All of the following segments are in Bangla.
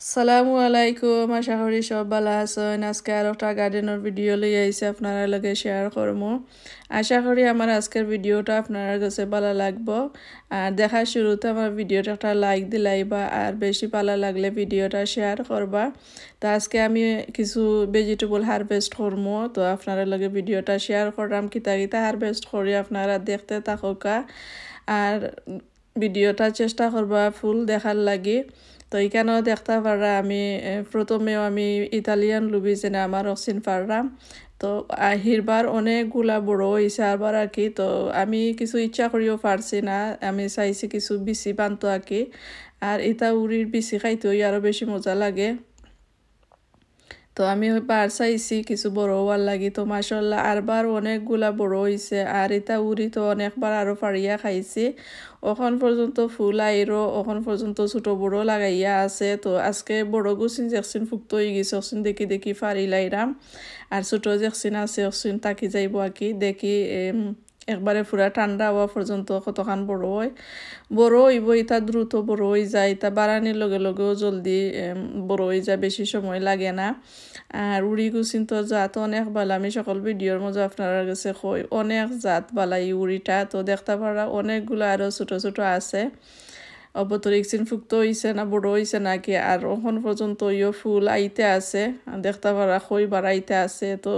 সালামু আলাইকুম আশা করি সব ভালো আছেন। আজকে আর একটা গার্ডেনের ভিডিও লই আইসি আপনারা লগে শেয়ার করব আশা করি আমার আজকের ভিডিওটা আপনার কাছে ভালো লাগবো। আর দেখার শুরুতে আমার ভিডিওটা একটা লাইক দিলাইবা আর বেশি ভালো লাগলে ভিডিওটা শেয়ার করবা। তো আজকে আমি কিছু ভেজিটেবল হারভেস্ট করব তো আপনারা লগে ভিডিওটা শেয়ার করলাম। কিতা কিতা হারভেস্ট করি আপনারা দেখতে থাকা আর ভিডিওটা চেষ্টা করবা ফুল দেখার লাগে। তো এখানেও দেখতে পারা আমি প্রথমেও আমি ইতালিয়ান লুবি যেন আমার অসিন পাররাম তো আহিরবার অনেকগুলা বড় হয়েছে আরবার আর কি। তো, আমি কিছু ইচ্ছা করিও পারছি না। আমি চাইছি কিছু বেশি পান্ত আর কি। আর ইতা উড়ির বেশি খাইতেও আরও বেশি মজা লাগে। তো আমি বার চাইছি কিছু বড় হওয়ার লাগি। তো মাসাল্লাহ আরবার অনেকগুলা বড় হয়েছে আর এটা উড়ি তো অনেকবার আরও ফাড়িয়া খাইছি। ওখন পর্যন্ত ফুল আইরো, ওখন পর্যন্ত ছোট বড় লাগাইয়া আছে। তো আজকে বড় গুছিন জেকসিন ফুক্ত হয়ে গেছে অক্সিন দেখি দেখি ফাড়ি লাইরাম। আর ছোট জেকসিন আছে অক্সিন তাকি যাইব আর দেখি একবারে পুরা ঠান্ডা হওয়া পর্যন্ত কতখান বড় হয়। বড় হইব ইটা দ্রুত বড় হয়ে যায় ইটা বাড়ানির লগে লগেও জলদি বড় হয়ে যায়, বেশি সময় লাগে না। আর উড়ি গুছিন তো জাত অনেক বালা আমি সকল ভিডিওর মধ্যে আপনার কাছে কই, অনেক জাত বালা এই উড়িটা। তো দেখতে পারা অনেকগুলো আরও ছোট ছোট আছে। অবতরিক চিন ফুক্ত হয়েছে না, বড় হয়েছে নাকি, আর ওখান পর্যন্ত ইয়ে ফুল আইতে আছে। দেখতে পারা খই বাড়াইতে আছে, তো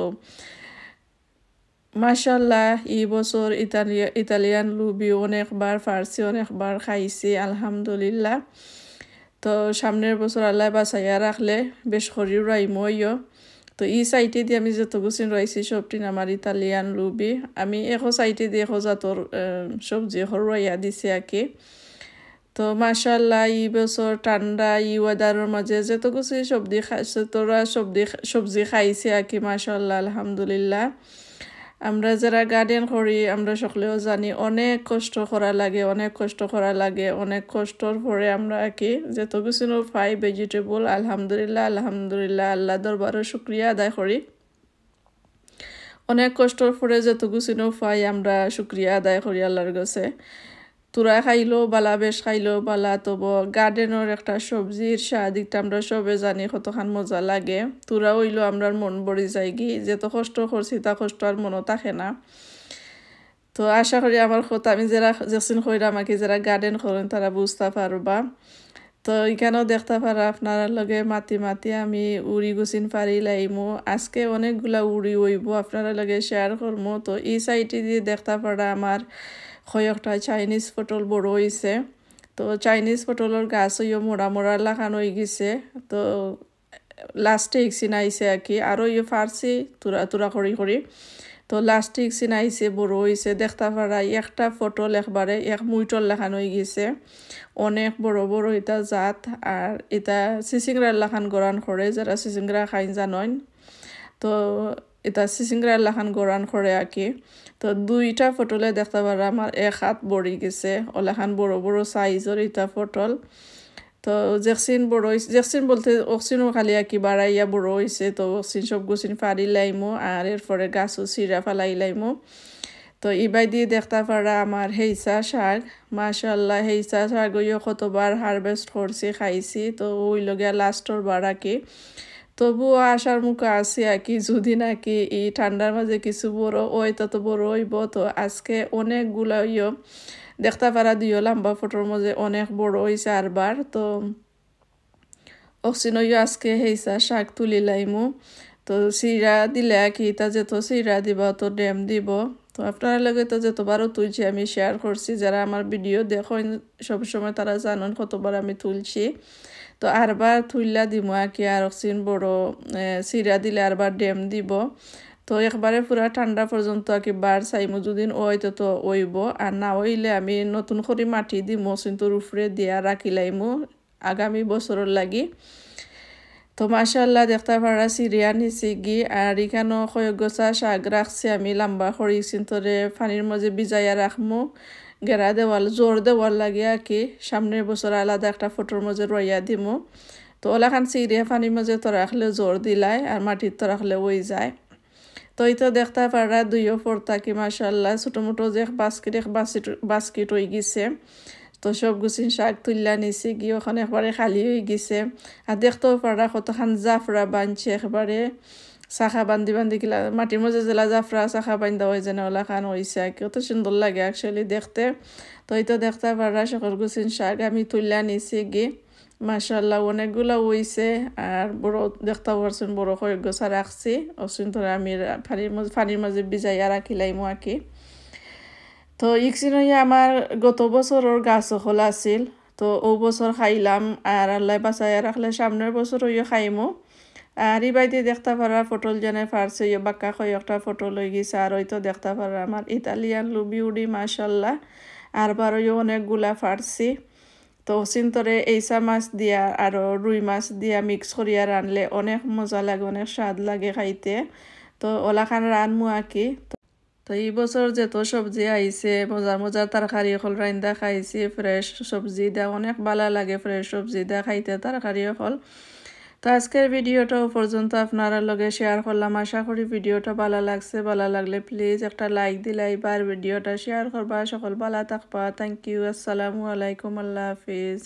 মাশাল্লাহ এই বছর ইতালিয়া, ইতালিয়ান লুবি অনেকবার ফার্সি অনেকবার খাইছি, আলহামদুলিল্লাহ। তো সামনের বছর আল্লাহ বাসাইয়া রাখলে বেশ শরীর রাইমইও তো এই সাইটে দিয়ে আমি যত গুছিন রয়েছি সবটিন আমার ইতালিয়ান লুবি। আমি এখো সাইটে দিয়ে এখো জাতর সবজি হরুয়াইয়া দিছি আর কি। তো মাশাল্লাহ এই বছর ঠান্ডা, ই ওয়েদারের মাঝে যত গুছি সবজি তোরা সবজি সবজি খাইছি আর কি মাশাল্লাহ আলহামদুলিল্লাহ। আমরা যারা গার্ডেন করি, আমরা সকলেও জানি অনেক কষ্ট করা লাগে, অনেক কষ্ট করা লাগে, অনেক কষ্টর পরে আমরা কি? যেত কিছু পাই ভেজিটেবল আলহামদুলিল্লাহ আলহামদুলিল্লাহ, আল্লাহ দরবারও শুক্রিয়া আদায় করি। অনেক কষ্টর পরে যেত কিছু পাই আমরা শুক্রিয়া আদায় করি আল্লাহর কাছে। তুরা খাইলো, বালা বেশ খাইলো, বালা তব গার্ডেনের একটা সবজির স্বাদ এটা আমরা সবে জানি কতখান মজা লাগে। তুরা হইল আমরা মন বড়ি যাই কি যেত কষ্ট করছি তা কষ্ট আর মনও থাকে না। তো আশা করি আমার কথা আমি যারা যেসিন কইরা আমাকে যারা গার্ডেন করেন, তারা বুঝতে পারবা। তো এখানেও দেখতে পারা, আপনার লগে মাতি মাতি আমি উড়ি গুছিন পারি লাইমো। আজকে অনেকগুলা উড়ি হইব, আপনারা লগে শেয়ার করব তো এই সাইডে দিয়ে দেখতে পারা আমার কয়েকটা চাইনিজ পটল বড় হয়েছে তো চাইনিজ পটলের গাছ ইয়ে মোড়া মোড়া লাগানো হয়ে গেছে। তো লাস্টে ইকসিন আইসে আর কি। আরও ইয়ে ফারছি তুরা তুরা করি করি তো লাস্টে ইকসিন আইসে বড় হয়েছে দেখতে পারা একটা পটল একবারে এক মুইটল লাগানো হয়ে গেছে। অনেক বড় বড় এটা জাত আর এটা সিসিংরা লাখান গড়ান করে যারা সিসিংরা খাইন জানন তো এটা সিসিংরা লাখান গড়ান করে আর কি তো দুইটা ফটলে দেখতে পারা আমার এক হাত বড়ি গেছে। ওলাখান বড় বড় সাইজের এটা ফটল। তো জেকসিন বড় হয়েছে জেকসিন বলতে অক্সিনও খালি আর কি বাড়াইয়া বড় হয়েছে তো অক্সিন সব গুছিন ফাড়ি লাইমো আর এরপরে গাছও চিরা ফালাই লাইমো। তো ইবাই দিয়ে দেখতে পারা আমার হেইসা শাক মাশাল্লাহ হেইসা শাক কতবার হারভেস্ট করছি খাইছি। তো ওই লগে লাস্টর বাড়া কি তবুও আসার মুখে আছি আর কি, যদি নাকি এই ঠান্ডার মাঝে কিছু বড় ওই তত বড় হইব। তো আজকে অনেকগুলা ইয়ে দেখতে পারা দিও, লম্বা ফটোর মাঝে অনেক বড় হয়েছে আরবার। তো অক্সিনইও আজকে হেইসা শাক তুলি লাইমু। তো চিরা দিলে কি, তা যেত চিরা দিব তো ডেম দিব। তো আপনার লগে তো যতবারও তুলছি, আমি শেয়ার করছি। যারা আমার ভিডিও দেখেন, সবসময় তারা জানেন কতবার আমি তুলছি। তো আরবার থুইলা দিব কি, আর অক্সিন বড় চিরা দিলে আরবার ড্যাম দিব। তো একবারে পুরা ঠান্ডা পর্যন্ত কি বার চাইমু। যদিন ওইতো তো ওইব, আর না ওইলে আমি নতুন করে মাটি দিমু কিন্তু উপরে দিয়া রাখিলাইমু আগামী বছরের লাগি। তো মাসাল্লাহ দেখতে পারা সিরিয়া নিছি গি, আর এখানেও কয়েক গোছা শাক রাখছি আমি, লম্বা খড়ি তোরে পানির মাঝে বিজাইয়া রাখমু গেরা দেওয়াল, জোর দেওয়ার লাগে আর কি সামনের বছর আলাদা একটা ফটোর মাঝে রইয়া দিমু। তো ওলাখান সিরিয়া পানির মাঝে তো রাখলে জোর দিলাই আর মাটির তো রাখলে ওই যায়। তো এই তো দেখতে পারা দুইও পড়তা কি মাসাল্লাহ ছোটো মোটো যে বাস্কিট, এক বাস্কিট বাস্কিট হয়ে গেছে। তো সব গুছিন শাক তুললা নিছি, গিয়ে ওখানে একবারে খালি হয়ে গেছে। আর দেখতেও পারা কতখান জাফরা বানছে একবারে। শাখা বান্ধি বান্ধি কিলা মাটির মধ্যে জেলা জাফরা শাখা বান্ধা হয়ে যেন ওলা খান হয়েছে কত সুন্দর লাগে অ্যাকচুয়ালি দেখতে। তো এই তো দেখতে পারা সকল গুছিন শাক আমি তুললা নিছি গিয়ে মাসাল্লাহ অনেকগুলো হইছে আর বড় দেখতে পারছেন বড় কয়েক গোছা রাখছি অসুন ধরে আমি পানির মাঝে পানির মাঝে ভিজাইয়া রাখিলাইমো আঁকি। তো ইকসিন আমার গত বছরের গাছ হল আছিল। তো ও বছর খাইলাম। আর আল্লাহ বাঁচাইয়া রাখলে সামনের বছর ইয়ে খাইমো। আর ইবাইতে দেখতে পারা ফটল জানে ইয়ে বাক্কা কয়েকটা ফটো লই গেছে, আর ওই তো দেখতে পারা আমার ইতালিয়ান লুবিউডি মাসাল্লাহ আর বারো অনেকগুলা ফারছি তো চিন্তরে এইসা মাছ দিয়া আর রুই মাছ দিয়া মিক্স করিয়া রানলে অনেক মজা লাগে, অনেক স্বাদ লাগে খাইতে। তো ওলাখান রানমু আঁকি তো এই বছর যেত সবজি আইছে মজার মজার তরকারি হল রান্দা খাইছি, ফ্রেশ সবজি দেয়া অনেক ভালো লাগে ফ্রেশ সবজি দেয়া খাইতে তরকারি হল তো আজকের ভিডিওটাও পর্যন্ত আপনারা লগে শেয়ার করলাম। আশা করি ভিডিওটা ভালো লাগছে। ভালো লাগলে প্লিজ একটা লাইক দিলে এবার ভিডিওটা শেয়ার করবা। সকল ভালো থাকবা। থ্যাংক ইউ আসসালামু আলাইকুম। আল্লাহ হাফিজ।